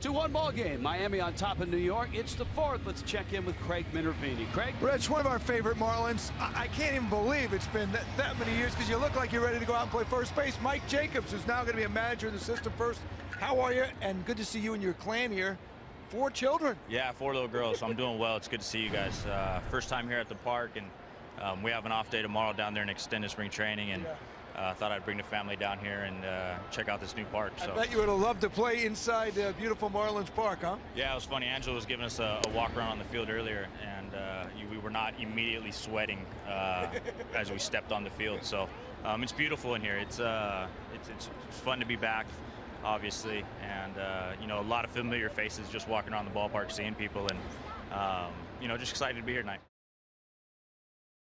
2-1 ball game. Miami on top of New York. It's the fourth. Let's check in with Craig Minervini. Craig? Rich, one of our favorite Marlins. I, I can't even believe it's been that, that many years because you look like you're ready to go out and play first base. Mike Jacobs, who's now going to be a manager in the system first. How are you? And good to see you and your clan here. Four children. Yeah, four little girls. So I'm doing well. It's good to see you guys. Uh, first time here at the park, and um, we have an off day tomorrow down there in extended spring training, and uh, thought I'd bring the family down here and uh, check out this new park. So. I bet you would have loved to play inside uh, beautiful Marlins Park, huh? Yeah, it was funny. Angela was giving us a, a walk around on the field earlier, and uh, you, we were not immediately sweating uh, as we stepped on the field. So um, it's beautiful in here. It's, uh, it's, it's it's fun to be back obviously, and uh, you know a lot of familiar faces just walking around the ballpark, seeing people, and um, you know just excited to be here tonight.